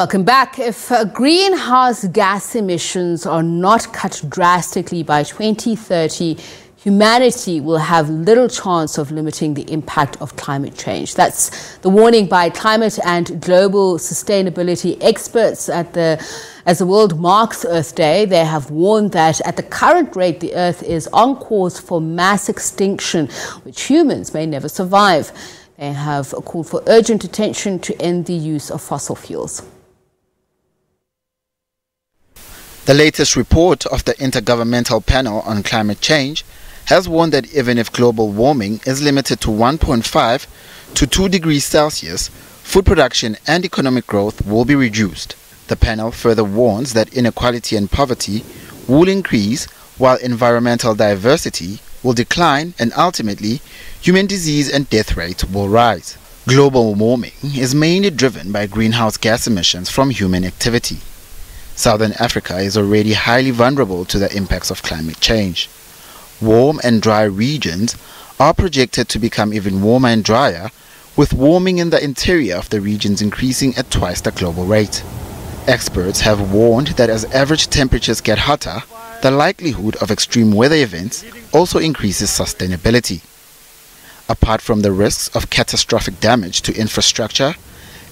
Welcome back. If uh, greenhouse gas emissions are not cut drastically by 2030, humanity will have little chance of limiting the impact of climate change. That's the warning by climate and global sustainability experts at the as the world marks Earth Day. They have warned that at the current rate the earth is on course for mass extinction, which humans may never survive. They have called for urgent attention to end the use of fossil fuels. The latest report of the Intergovernmental Panel on Climate Change has warned that even if global warming is limited to 1.5 to 2 degrees Celsius, food production and economic growth will be reduced. The panel further warns that inequality and poverty will increase while environmental diversity will decline and ultimately human disease and death rates will rise. Global warming is mainly driven by greenhouse gas emissions from human activity. Southern Africa is already highly vulnerable to the impacts of climate change. Warm and dry regions are projected to become even warmer and drier, with warming in the interior of the regions increasing at twice the global rate. Experts have warned that as average temperatures get hotter, the likelihood of extreme weather events also increases sustainability. Apart from the risks of catastrophic damage to infrastructure,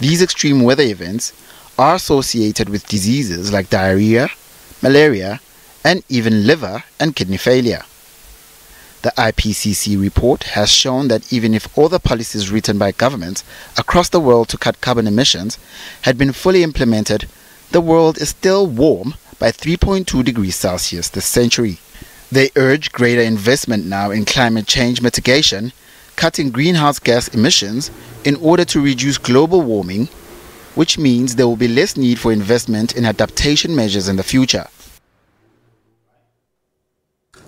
these extreme weather events are associated with diseases like diarrhea, malaria, and even liver and kidney failure. The IPCC report has shown that even if all the policies written by governments across the world to cut carbon emissions had been fully implemented, the world is still warm by 3.2 degrees Celsius this century. They urge greater investment now in climate change mitigation, cutting greenhouse gas emissions in order to reduce global warming which means there will be less need for investment in adaptation measures in the future.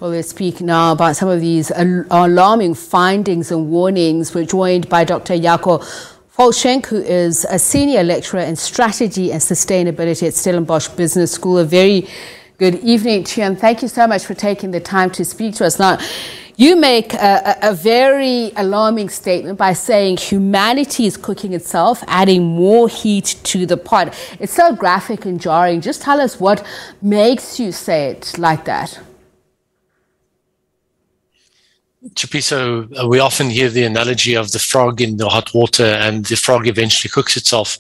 Well, let's speak now about some of these alarming findings and warnings. We're joined by Dr. Jako Volschenk, who is a senior lecturer in strategy and sustainability at Stellenbosch Business School. A very good evening to you, and thank you so much for taking the time to speak to us. Now, you make a, a, very alarming statement by saying humanity is cooking itself, adding more heat to the pot. It's so graphic and jarring. Just tell us what makes you say it like that. Chapiso, uh, we often hear the analogy of the frog in the hot water and the frog eventually cooks itself.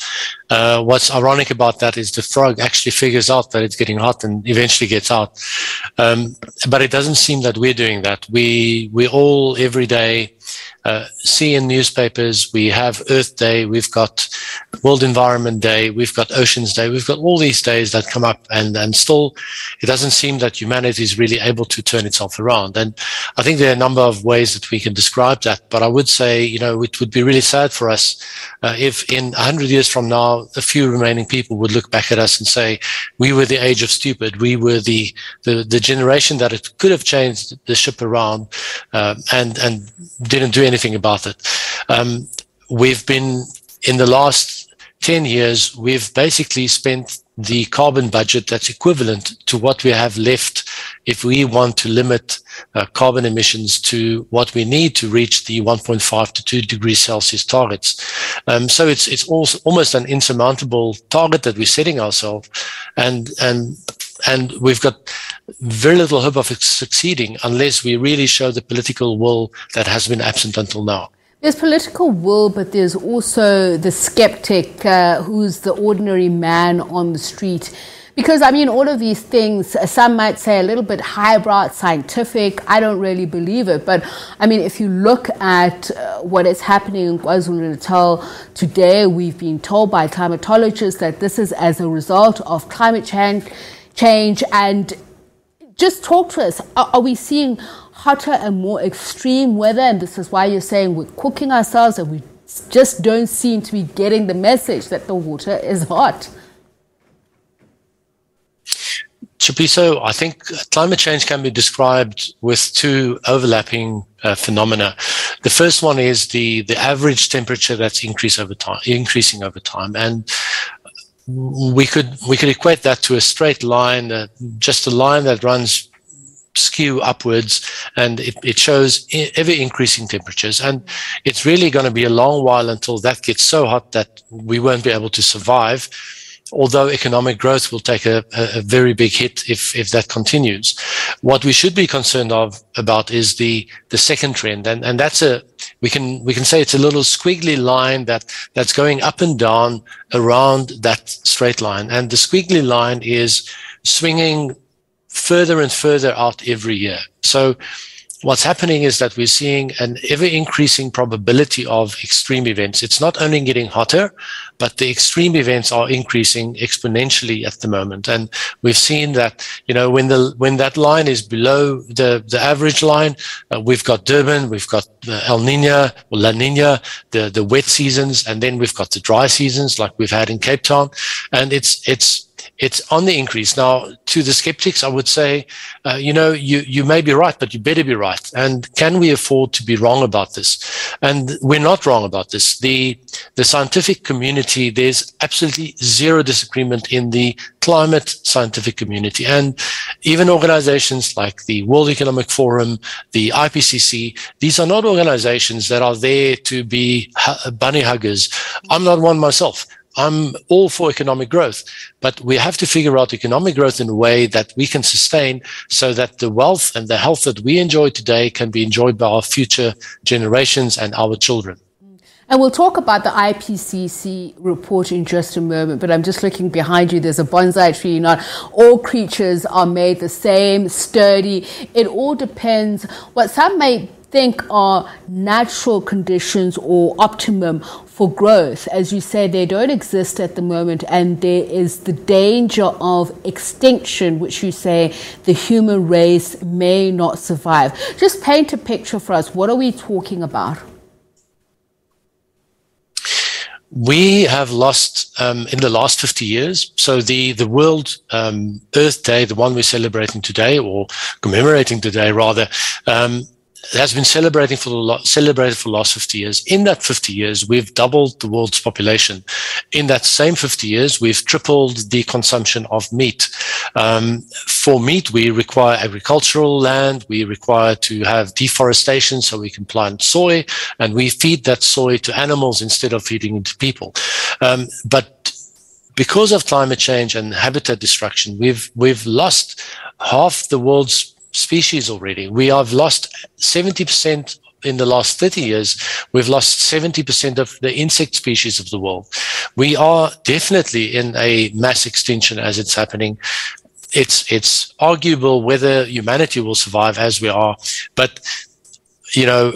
Uh, what's ironic about that is the frog actually figures out that it's getting hot and eventually gets out. Um, but it doesn't seem that we're doing that. We, we all every day uh, see in newspapers, we have Earth Day, we've got World Environment Day, we've got Oceans Day, we've got all these days that come up, and and still, it doesn't seem that humanity is really able to turn itself around. And I think there are a number of ways that we can describe that. But I would say, you know, it would be really sad for us uh, if in 100 years from now, a few remaining people would look back at us and say, we were the age of stupid, we were the the, the generation that it could have changed the ship around, uh, and and didn't do anything about it. Um, we've been in the last 10 years, we've basically spent the carbon budget that's equivalent to what we have left if we want to limit uh, carbon emissions to what we need to reach the 1.5 to 2 degrees Celsius targets. Um, so it's it's also almost an insurmountable target that we're setting ourselves, and and and we've got very little hope of succeeding unless we really show the political will that has been absent until now. There's political will, but there's also the skeptic uh, who's the ordinary man on the street. Because, I mean, all of these things, uh, some might say a little bit highbrow, scientific. I don't really believe it. But, I mean, if you look at uh, what is happening in KwaZulu Natal today, we've been told by climatologists that this is as a result of climate change change and just talk to us. Are, are, we seeing hotter and more extreme weather? And this is why you're saying we're cooking ourselves and we just don't seem to be getting the message that the water is hot. Chapiso, I think climate change can be described with two overlapping uh, phenomena. The first one is the, the average temperature that's increase over time, increasing over time. And we could we could equate that to a straight line, uh, just a line that runs skew upwards and it, it shows ever increasing temperatures and it's really going to be a long while until that gets so hot that we won't be able to survive although economic growth will take a, a, very big hit if, if that continues. What we should be concerned of about is the, the second trend. And, and that's a, we can, we can say it's a little squiggly line that, that's going up and down around that straight line. And the squiggly line is swinging further and further out every year. So what's happening is that we're seeing an ever increasing probability of extreme events. It's not only getting hotter, but the extreme events are increasing exponentially at the moment. And we've seen that, you know, when the, when that line is below the, the average line, uh, we've got Durban, we've got El Nino or La Nina, the, the wet seasons, and then we've got the dry seasons like we've had in Cape Town. And it's, it's, it's on the increase. Now, to the skeptics, I would say, uh, you know, you, you may be right, but you better be right. And can we afford to be wrong about this? And we're not wrong about this. The, the scientific community, there's absolutely zero disagreement in the climate scientific community. And even organizations like the World Economic Forum, the IPCC, these are not organizations that are there to be bunny huggers. I'm not one myself. I'm all for economic growth, but we have to figure out economic growth in a way that we can sustain so that the wealth and the health that we enjoy today can be enjoyed by our future generations and our children. And we'll talk about the IPCC report in just a moment, but I'm just looking behind you. There's a bonsai tree. Not all creatures are made the same, sturdy. It all depends. What some may think are natural conditions or optimum for growth. As you say, they don't exist at the moment, and there is the danger of extinction, which you say the human race may not survive. Just paint a picture for us. What are we talking about? we have lost um, in the last 50 years. So the the World um, Earth Day, the one we're celebrating today or commemorating today, rather, um, has been celebrating for the celebrated for the last 50 years. In that 50 years, we've doubled the world's population. In that same 50 years, we've tripled the consumption of meat. Um, for meat, we require agricultural land. We require to have deforestation so we can plant soy, and we feed that soy to animals instead of feeding it to people. Um, but because of climate change and habitat destruction, we've we've lost half the world's species already. We have lost 70% in the last 30 years, we've lost 70% of the insect species of the world. We are definitely in a mass extinction as it's happening. It's, it's arguable whether humanity will survive as we are, but you know,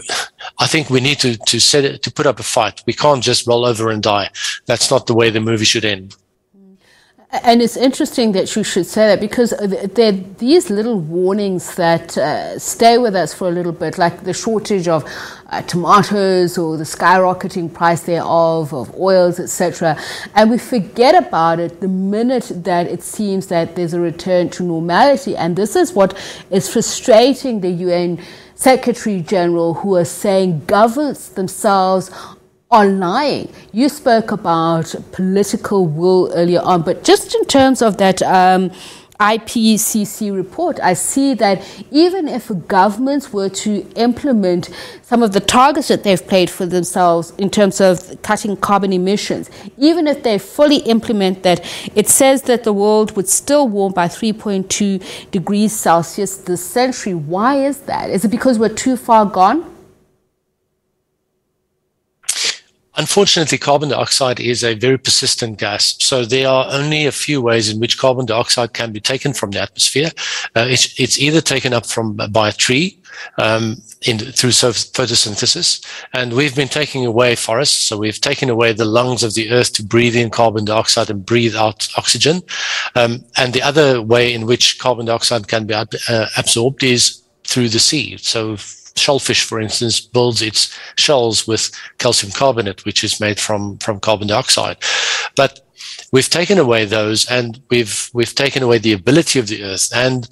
I think we need to, to set it, to put up a fight. We can't just roll over and die. That's not the way the movie should end. And it's interesting that you should say that because there are these little warnings that uh, stay with us for a little bit, like the shortage of uh, tomatoes or the skyrocketing price thereof, of oils, etc. And we forget about it the minute that it seems that there's a return to normality. And this is what is frustrating the UN Secretary General, who are saying governments themselves are lying. You spoke about political will earlier on, but just in terms of that um, IPCC report, I see that even if governments were to implement some of the targets that they've played for themselves in terms of cutting carbon emissions, even if they fully implement that, it says that the world would still warm by 3.2 degrees Celsius this century. Why is that? Is it because we're too far gone? Unfortunately, carbon dioxide is a very persistent gas. So there are only a few ways in which carbon dioxide can be taken from the atmosphere. Uh, it's, it's, either taken up from by a tree um, in, through photosynthesis, and we've been taking away forests. So we've taken away the lungs of the earth to breathe in carbon dioxide and breathe out oxygen. Um, and the other way in which carbon dioxide can be uh, absorbed is through the sea. So shellfish, for instance, builds its shells with calcium carbonate, which is made from, from carbon dioxide. But we've taken away those and we've, we've taken away the ability of the earth. And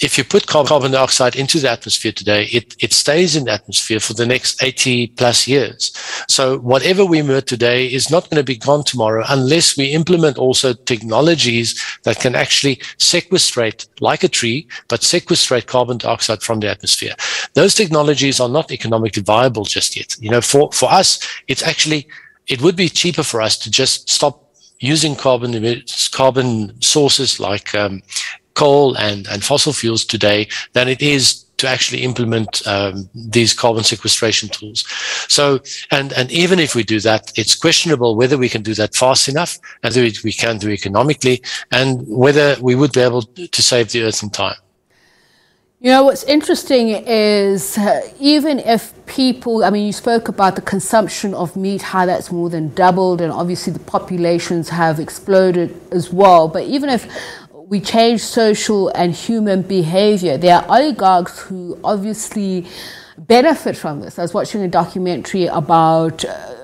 if you put carbon dioxide into the atmosphere today, it, it stays in the atmosphere for the next 80 plus years. So whatever we emit today is not going to be gone tomorrow unless we implement also technologies that can actually sequestrate like a tree, but sequestrate carbon dioxide from the atmosphere. Those technologies are not economically viable just yet. You know, for, for us, it's actually, it would be cheaper for us to just stop using carbon carbon sources like um, coal and, and fossil fuels today than it is to actually implement um, these carbon sequestration tools. So, and, and even if we do that, it's questionable whether we can do that fast enough, and whether we can do economically, and whether we would be able to save the earth in time. You know, what's interesting is uh, even if people, I mean, you spoke about the consumption of meat, how that's more than doubled, and obviously the populations have exploded as well. But even if we change social and human behavior, there are oligarchs who obviously benefit from this. I was watching a documentary about uh,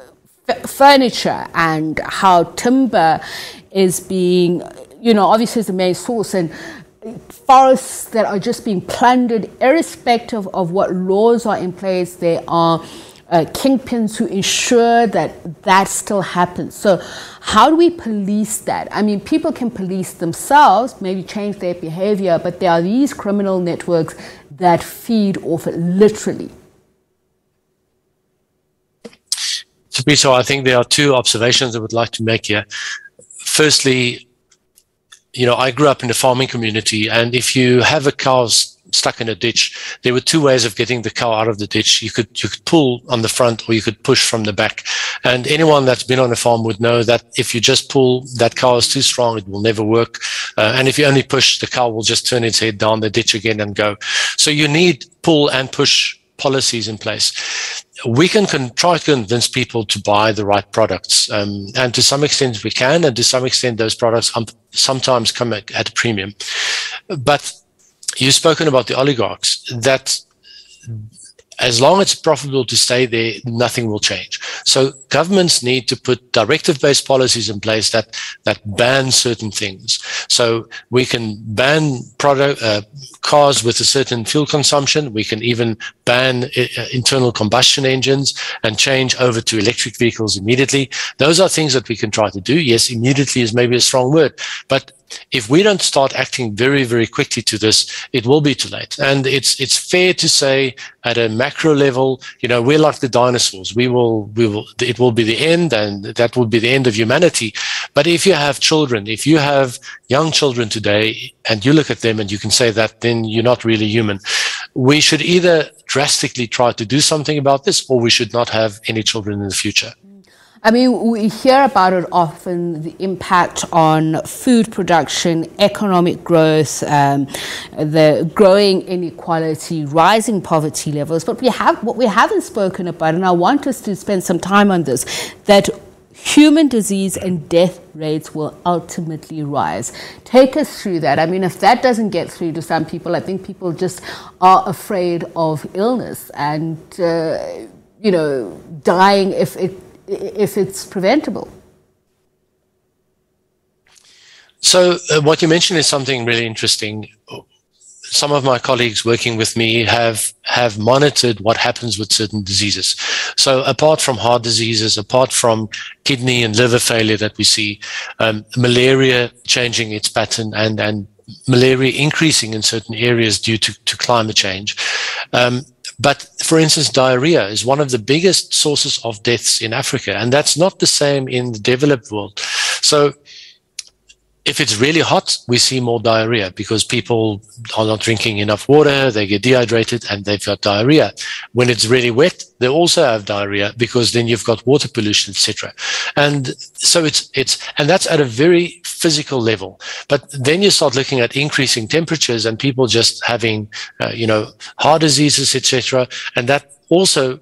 f- furniture and how timber is being, you know, obviously is the main source. And forests that are just being plundered, irrespective of what laws are in place. There are uh, kingpins who ensure that that still happens. So, how do we police that? I mean, people can police themselves, maybe change their behavior, but there are these criminal networks that feed off it literally. So, I think there are two observations I would like to make here. Firstly, you know, I grew up in the farming community, and if you have a cow stuck in a ditch, there were two ways of getting the cow out of the ditch. You could you could pull on the front, or you could push from the back. And anyone that's been on a farm would know that if you just pull, that cow is too strong; it will never work. Uh, and if you only push, the cow will just turn its head down the ditch again and go. So you need pull and push policies in place we can con- try to convince people to buy the right products. Um, and to some extent we can, and to some extent those products um, sometimes come at, at a premium. But you've spoken about the oligarchs that as long as it's profitable to stay there, nothing will change. So governments need to put directive-based policies in place that that ban certain things. So we can ban product uh, cars with a certain fuel consumption. We can even ban uh, internal combustion engines and change over to electric vehicles immediately. Those are things that we can try to do. Yes, immediately is maybe a strong word, but if we don't start acting very, very quickly to this, it will be too late. And it's it's fair to say at a macro level, you know, we're like the dinosaurs. We will we will it will be the end, and that will be the end of humanity. But if you have children, if you have young children today, and you look at them and you can say that, then you're not really human. We should either drastically try to do something about this, or we should not have any children in the future. I mean, we hear about it often the impact on food production, economic growth, um, the growing inequality, rising poverty levels. But we have what we haven't spoken about, and I want us to spend some time on this that human disease and death rates will ultimately rise. Take us through that. I mean, if that doesn't get through to some people, I think people just are afraid of illness and, uh, you know, dying if it if it's preventable. So, uh, what you mentioned is something really interesting. Some of my colleagues working with me have have monitored what happens with certain diseases. So, apart from heart diseases, apart from kidney and liver failure that we see, um, malaria changing its pattern and and malaria increasing in certain areas due to, to climate change. Um, but for instance, diarrhea is one of the biggest sources of deaths in Africa, and that's not the same in the developed world. So if it's really hot, we see more diarrhea because people are not drinking enough water, they get dehydrated and they've got diarrhea. When it's really wet, they also have diarrhea because then you've got water pollution, etc. And so it's it's and that's at a very physical level. But then you start looking at increasing temperatures and people just having uh, you know heart diseases, etc. And that also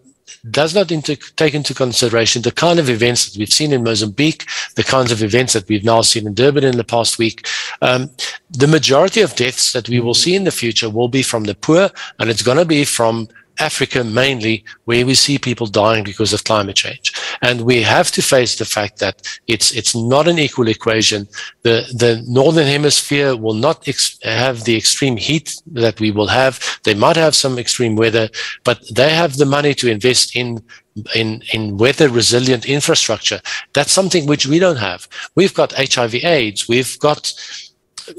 does not take into consideration the kind of events that we've seen in Mozambique, the kinds of events that we've now seen in Durban in the past week. Um, the majority of deaths that we will see in the future will be from the poor, and it's going to be from Africa mainly, where we see people dying because of climate change. And we have to face the fact that it's it's not an equal equation. The the northern hemisphere will not have the extreme heat that we will have. They might have some extreme weather, but they have the money to invest in in in weather resilient infrastructure. That's something which we don't have. We've got HIV/AIDS. We've got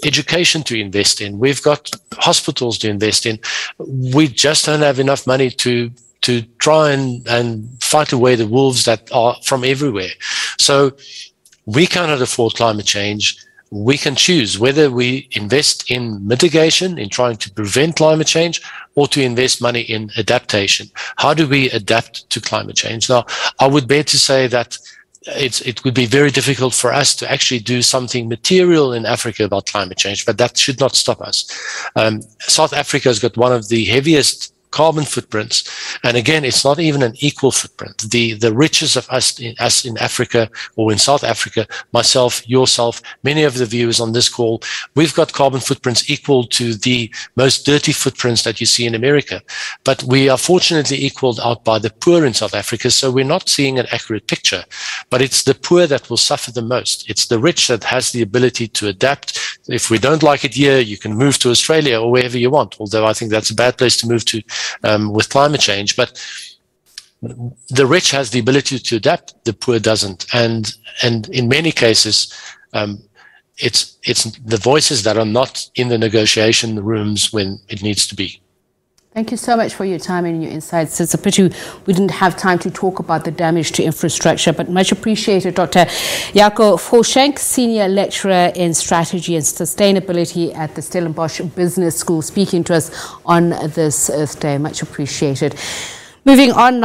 education to invest in. We've got hospitals to invest in. We just don't have enough money to to try and, and fight away the wolves that are from everywhere. So we cannot afford climate change. We can choose whether we invest in mitigation, in trying to prevent climate change, or to invest money in adaptation. How do we adapt to climate change? Now, I would bear to say that it's, it would be very difficult for us to actually do something material in Africa about climate change, but that should not stop us. Um, South Africa has got one of the heaviest carbon footprints. And again, it's not even an equal footprint. The, the riches of us in, us in Africa or in South Africa, myself, yourself, many of the viewers on this call, we've got carbon footprints equal to the most dirty footprints that you see in America. But we are fortunately equaled out by the poor in South Africa. So we're not seeing an accurate picture, but it's the poor that will suffer the most. It's the rich that has the ability to adapt. If we don't like it here, you can move to Australia or wherever you want. Although I think that's a bad place to move to um, with climate change. But the rich has the ability to adapt, the poor doesn't. And and in many cases, um, it's it's the voices that are not in the negotiation rooms when it needs to be. Thank you so much for your time and your insights. It's a pity we didn't have time to talk about the damage to infrastructure, but much appreciated, Dr. Jako Volschenk, Senior Lecturer in Strategy and Sustainability at the Stellenbosch Business School, speaking to us on this Earth Day. Much appreciated. Moving on now.